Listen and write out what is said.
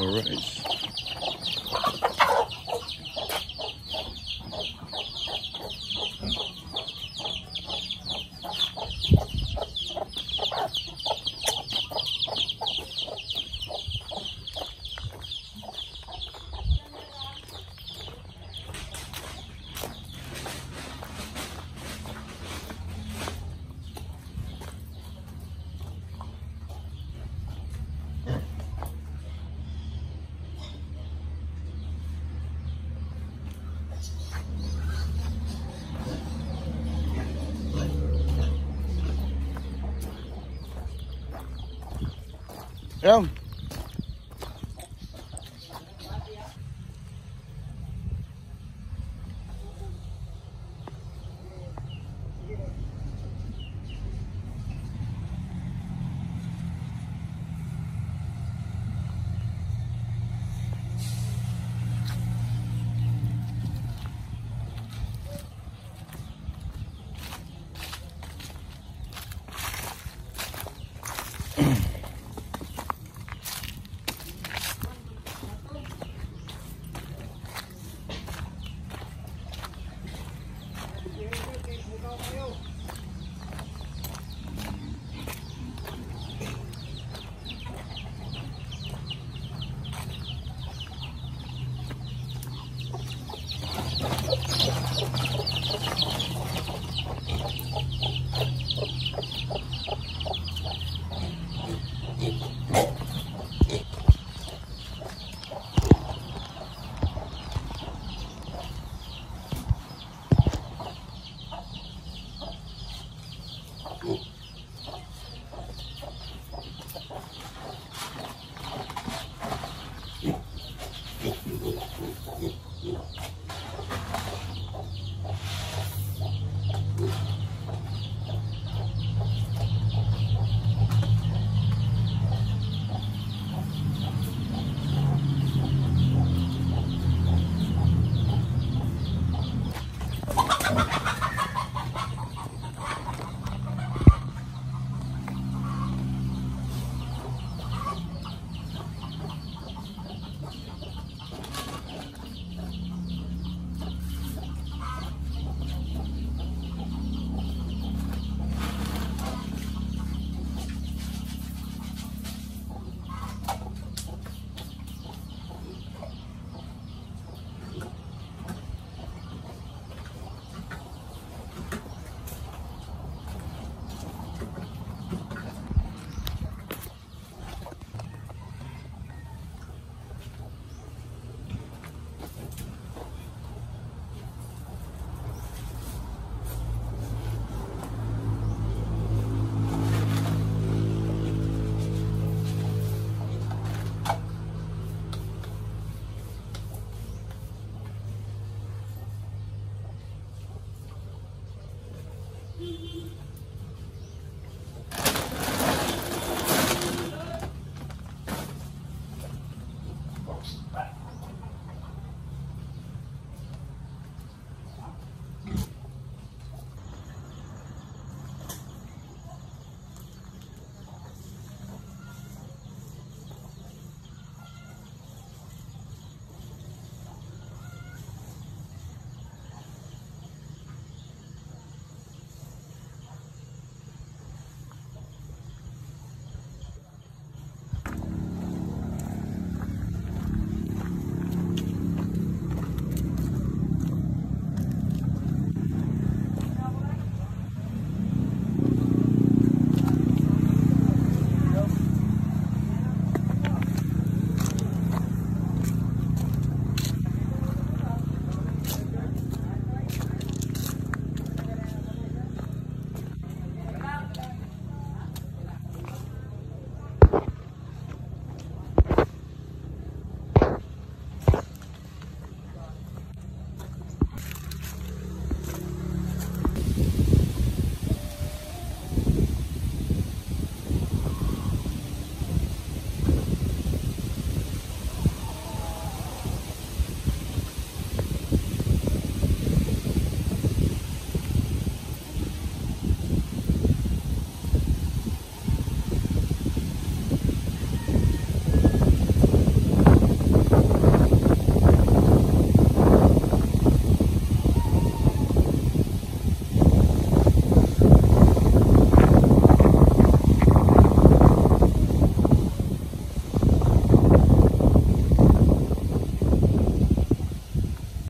All right. Em.